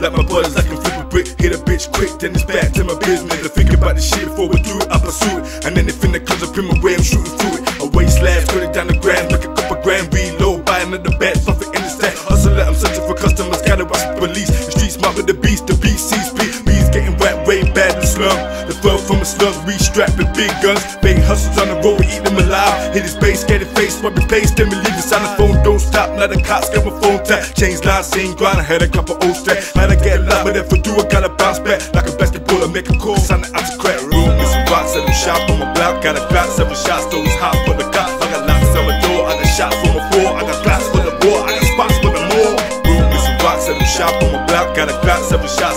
like my brothers, I can flip a brick, hit a bitch quick, then it's back to my business. I think about the shit before we do it, I pursue it. And anything that comes up in my way, I'm shooting through it. I waste labs, put it down the ground, make a couple grand, reload, buy another bat, something in the stack. Hustle that I'm searching for customers, gotta watch the police. The streets smart with the beast, the BC's Bees getting wet, way bad in the slum. The flow from a slum, we strapped with big guns. Fake hustles on the road, we eat them alive. Hit his base, get it face, rub his face, then we leave the phone. Don't stop, now the cops get my phone tap. Change line, same grind, I had a couple old strap. Had to get lot, but if I do, I gotta bounce back. Like a basketball, I make a call, sign the autocrat. Room, missing rocks, seven shots on my block. Got a Glock, seven shots, those hot for the cops. I got locks on my door, I got shots for my floor. I got glass for the war, I got spots for the more. Room, missing rocks, seven shots on my block. Got a Glock, seven shots,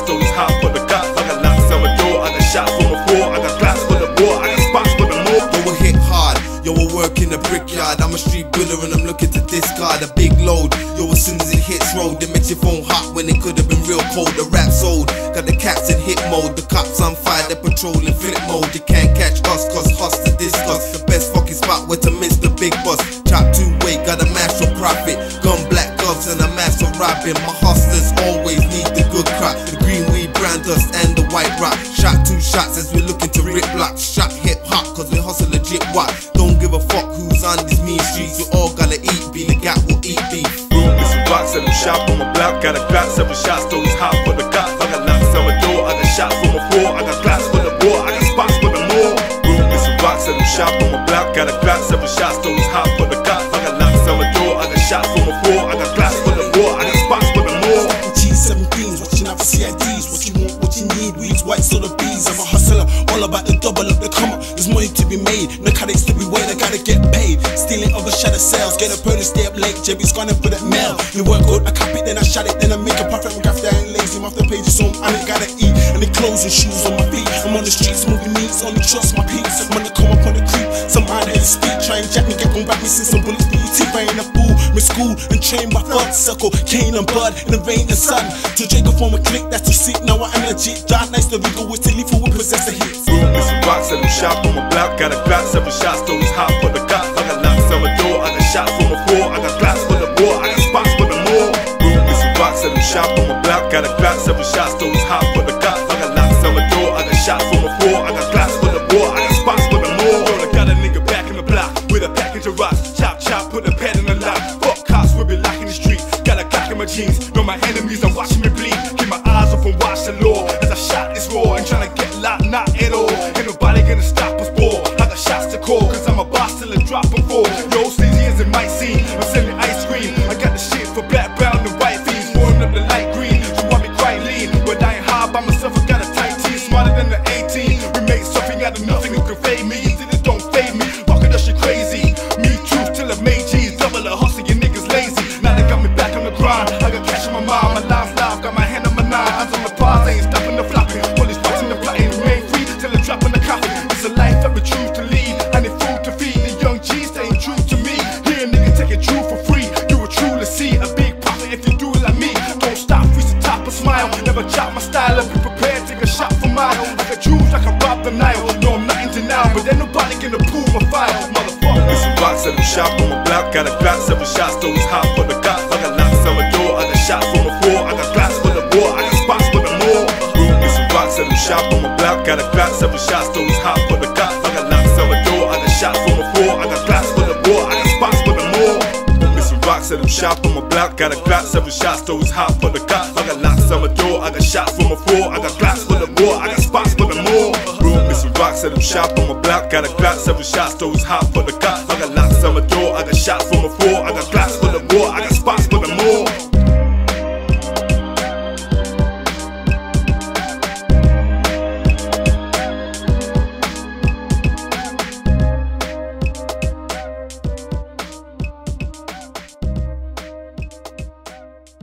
cold. The rap's old, got the cats in hit mode. The cops on fire, they're patrolling flip mode. You can't catch us, cause us to discuss. The best fucking spot where to miss the big bus. Chop two way, got a mash for profit. Gun black gloves and a mass for robbing. My hustlers always need the good crop. The green weed brand dust and the white rock. Shot two shots as we're looking to rip blocks. Shot hip hop, cause we hustle legit what? Don't give a fuck who's on these mean streets. We all gotta eat beef. The gap will eat beef. Missing rocks, seven shot on my block. Got a Glock, seven shots, those hot for the cops. I got locks on my door, I got shots for my floor. I got glass for the war, I got spots for the more. Room, is a missing rocks, seven shot on my block. Got a Glock, seven shots, those hot for the cops. I got locks on my door, I got shots for my floor. I got mechanics to I gotta get paid. Stealing overshadow sales, get a purdy, stay up late. JB's gonna put that mail. You work good, I cap it, then I shut it, then I make a profit. I'm graph, I ain't lazy, I'm off the pages, so I ain't gotta eat. And the clothes and shoes on my feet. I'm on the streets, moving needs, only trust my peeps. Money come up on the creep, some head speak. Try and jack me, get gon' back me since some bullets through. I ain't a fool, miss school and by thought circle. Cane and blood in the vein and sun. To Jacob form a click, that's too sick. Now I am legit. Dark nights, the Rico with the lethal, we possess the hits. Room, missing rocks, seven shot on my block. Got a Glock, seven shots, those hot for the cops. I got locks on my door, I got shots for my floor. I got glass for the war, I got spots for the more. Room, missing rocks, seven shot on my block. Got a Glock, seven shots, those hot for the cops. I got locks on my door, I got shots for my floor. I got As I shot this war and tryna get locked, not at all. Ain't nobody gonna stop us, boy. I got shots to call, cause I'm a boss till I drop a four. Yo, sleazy as it might seem. I'm selling ice cream. I got the shit for black, brown, and white fiends. Pouring up the light green. You want me quite lean, but I ain't hard by myself. Never chop my style. I'll be prepared, take a shot for mile. I can choose, I can rob the Nile. No, I'm not into now, but then nobody can approve my file. Motherfucker. Missing rocks, seven shot on my block. Got a glass, seven shots, those hot for the cops. I got locks on my door, I got shots for my floor. I got glass for the war, I got spots for the more. Room, missing rocks, seven shot on my block. Got a glass, seven shots, those shop on my block. Got a Glock, seven shots, those hot for the cops. I got locks on my door, I got shots for my floor. I got glass for the war, I got spots for the more. Room, missing rocks at them shop on my block. Got a Glock, seven shots, those hot for the cops. I got locks on my door, I got shots for my floor. I got glass